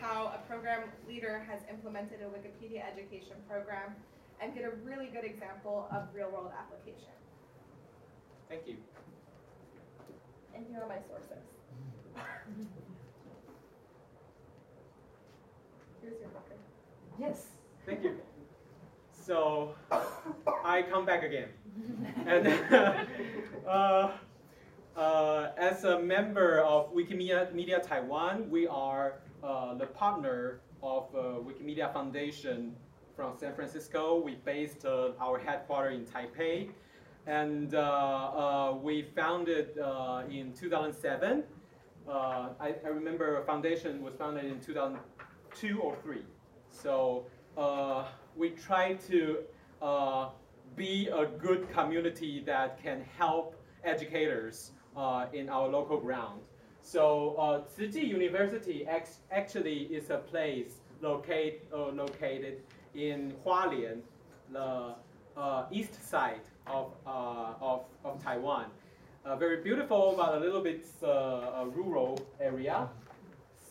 how a program leader has implemented a Wikipedia education program and get a really good example of real world application. Thank you. And here are my sources. Here's your record. Yes. Thank you. So I come back again. and uh, uh, as a member of Wikimedia Media Taiwan, we are the partner of uh, Wikimedia Foundation from San Francisco. We based uh, our headquarters in Taipei. And uh, we founded in 2007. I, I remember a foundation was founded in 2002 or 3. So uh, we try to uh, be a good community that can help educators uh, in our local ground. So uh, University actually is a place locate, uh, located in Hualien, the uh, east side of, uh, of, of Taiwan. A very beautiful but a little bit rural area.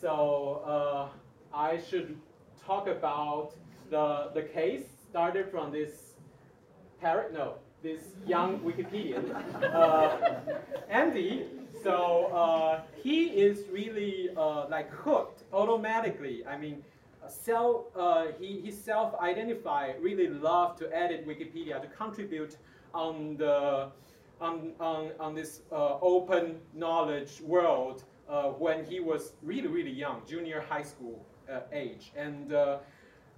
So I should talk about the, the case started from this parrot, no, this young Wikipedian, uh, Andy. So uh, he is really uh, like hooked automatically. I mean, self, uh, he, he self-identified, really loved to edit Wikipedia, to contribute on the on, on, on this uh, open knowledge world uh, when he was really, really young, junior high school age. And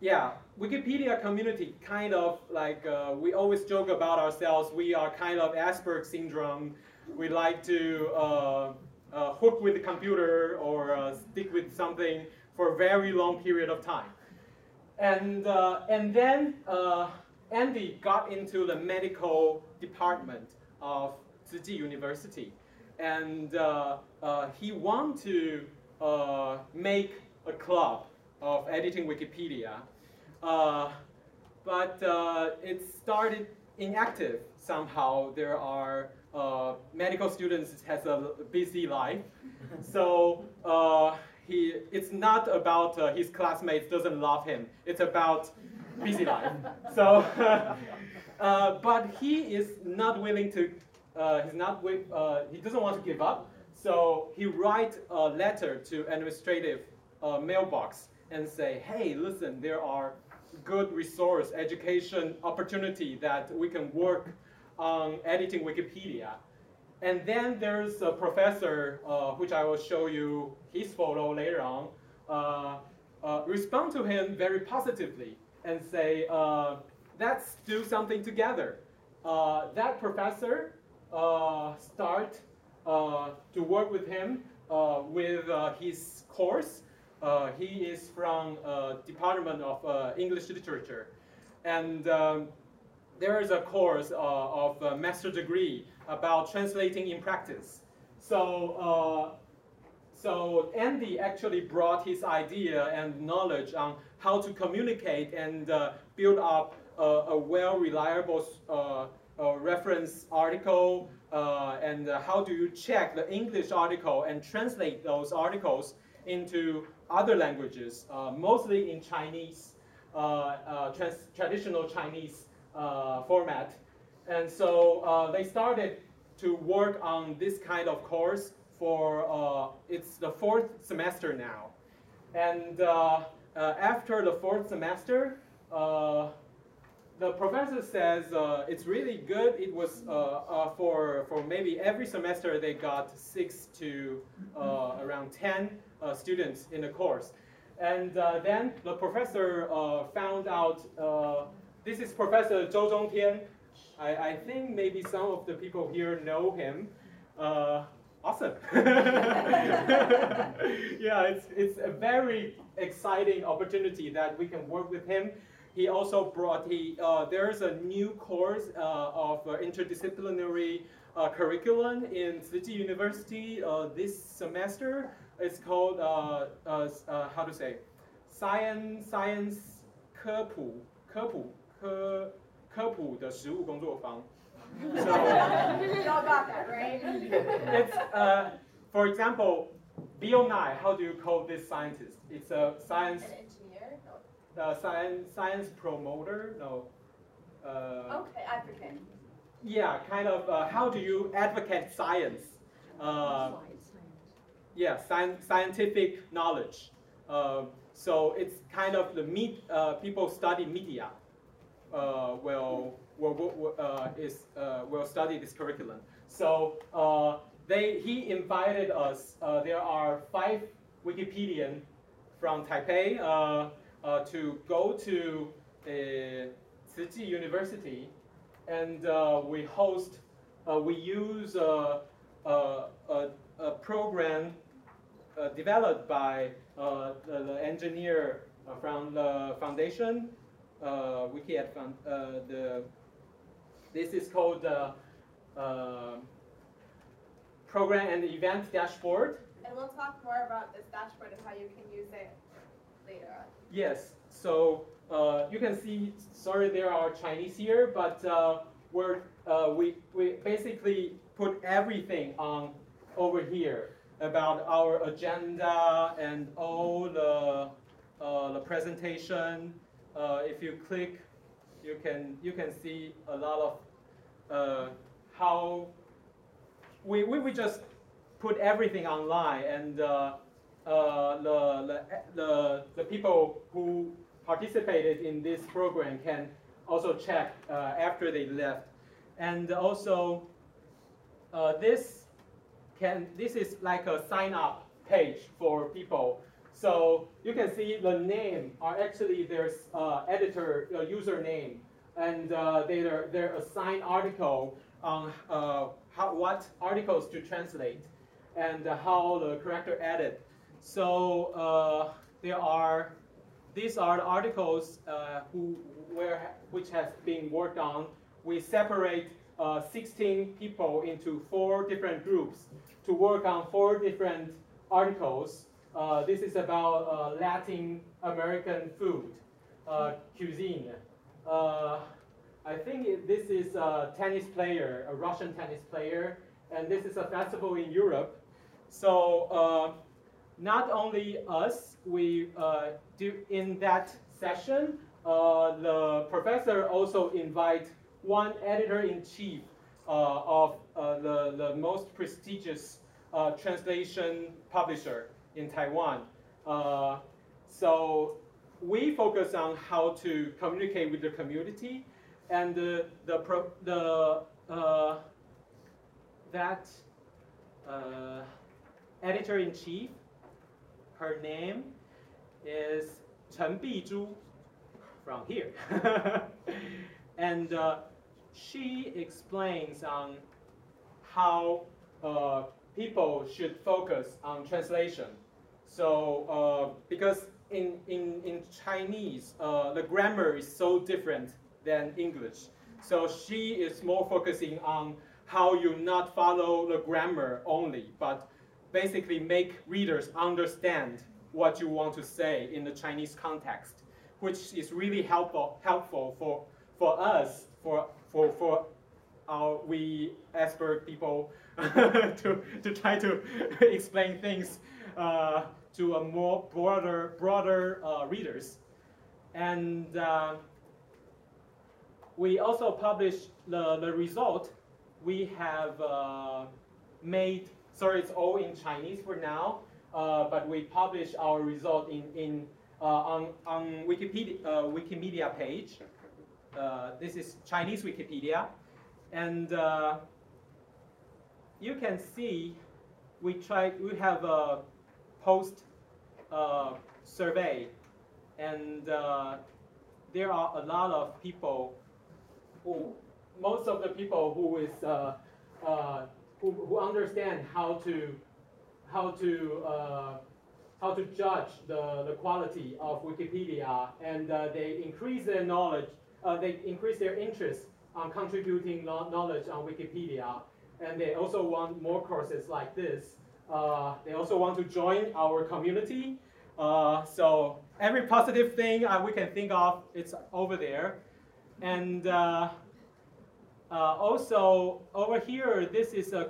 yeah, Wikipedia community kind of like uh, we always joke about ourselves. We are kind of Asperger syndrome. We like to uh, uh, hook with the computer or uh, stick with something for a very long period of time. And uh, and then uh, Andy got into the medical department of Chi University, and he wanted to make a club of editing Wikipedia. Uh, but uh, it started inactive somehow. There are uh, medical students has a busy life, so uh, he it's not about uh, his classmates doesn't love him. It's about busy life. So, uh, but he is not willing to. he's not. he doesn't want to give up. So he write a letter to administrative mailbox and say, hey, listen, there are good resource, education opportunity that we can work on editing Wikipedia. And then there's a professor, uh, which I will show you his photo later on, uh, uh, respond to him very positively and say, uh, let's do something together. Uh, that professor uh, start to work with him with his course he is from uh, Department of uh, English Literature. And um, there is a course uh, of a master degree about translating in practice. So, uh, so Andy actually brought his idea and knowledge on how to communicate and uh, build up a, a well reliable reference article and how do you check the English article and translate those articles into other languages, uh, mostly in Chinese, uh, uh, traditional Chinese format. And so they started to work on this kind of course for, it's the fourth semester now. And after the fourth semester, the professor says uh, it's really good. It was uh, uh, for for maybe every semester they got six to around ten uh, students in the course. And uh, then the professor uh, found out, this is Professor Zhou Zhongtian. I, I think maybe some of the people here know him. awesome. yeah, it's, it's a very exciting opportunity that we can work with him He also brought, he, uh, there's a new course uh, of uh, interdisciplinary curriculum in Tzu Chi University this semester it's called uh, uh, uh, how to say science science 科普科普科科普的食物工作坊。So, Y'all got that, right? it's uh, for example, Bill Nye, how do you call this scientist? It's a science, An engineer? No. uh, science, science promoter. No. Uh, Okay, advocate. yeah, kind of. Uh, how do you advocate science? Uh, yeah, sci- scientific knowledge. Uh, so it's kind of the meet uh, people study media. Uh, will will, will uh, is uh, will study this curriculum. So uh, they he invited us. Uh, there are five Wikipedian from Taipei uh, to go to uh, Tzu University, and uh, we host. Uh, we use uh, a, program developed by the, the engineer from the foundation, uh, Found, the, this is called Program and Event Dashboard. And we'll talk more about this dashboard and how you can use it later on. Yes, so uh, you can see, sorry there are Chinese here, but uh, we're, uh, we, we basically put everything on over here about our agenda and all the, uh, the presentation. Uh, if you click, you can, you can see a lot of uh, how we, we, we just put everything online and uh, the, the, the, people who participated in this program can also check uh, after they left. And also, uh, this can this is like a sign up page for people. So you can see the name are actually there's uh, editor uh, username, and uh, they're they're assigned article on how what articles to translate, and how the corrector edit. So uh, there are these are the articles uh, who where which has been worked on. We separate uh, 16 people into four different groups to work on four different articles. Uh, this is about uh, Latin American food, uh, cuisine. I think it, this is a tennis player, a Russian tennis player, and this is a festival in Europe. So not only us, we uh, do in that session, uh, the professor also invite one editor-in-chief uh, of uh, the, the most prestigious uh, translation publisher in Taiwan. Uh, so we focus on how to communicate with the community and the, the, that editor-in-chief her name is Chen Bizhu from here. and uh, she explains on how uh, people should focus on translation. So, uh, because in, in, in Chinese, uh, the grammar is so different than English. So she is more focusing on how you not follow the grammar only, but basically make readers understand what you want to say in the Chinese context, which is really helpful helpful for for us for for for our we expert people to to try to explain things uh, to a more broader broader uh, readers, and uh, we also publish the the result. We have uh, made sorry it's all in Chinese for now, uh, but we publish our result in, in uh, on, on Wikipedia, uh, Wikimedia page. Uh, this is Chinese Wikipedia. And uh, you can see we try, we have a post uh, survey and there are a lot of people who, most of the people who is who, who understand how to how to uh, how to judge the, the quality of Wikipedia, and uh, they increase their knowledge, uh, they increase their interest on contributing knowledge on Wikipedia, and they also want more courses like this. Uh, they also want to join our community. Uh, so every positive thing uh, we can think of, it's over there, and. Also over here, this is an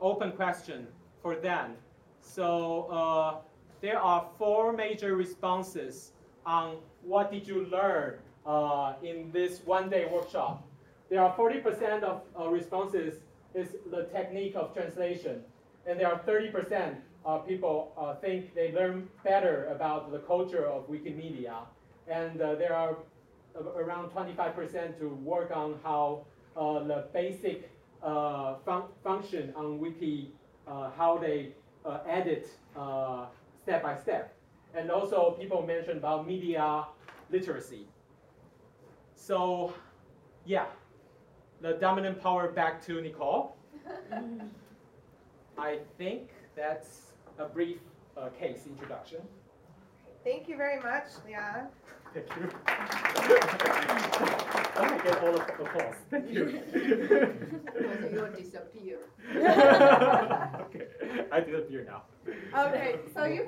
open question for them. So uh, there are four major responses on what did you learn uh, in this one-day workshop. There are 40% of uh, responses is the technique of translation, and there are 30% of people uh, think they learn better about the culture of Wikimedia, and uh, there are around 25% to work on how uh, the basic uh, fun- function on Wiki, uh, how they uh, edit uh, step by step. And also people mentioned about media literacy. So yeah, the dominant power back to Nicole. I think that's a brief uh, case introduction. Thank you very much, Leon. Thank you. I get all of the applause. Thank you. Because you disappear. okay, I disappear now. Okay, so you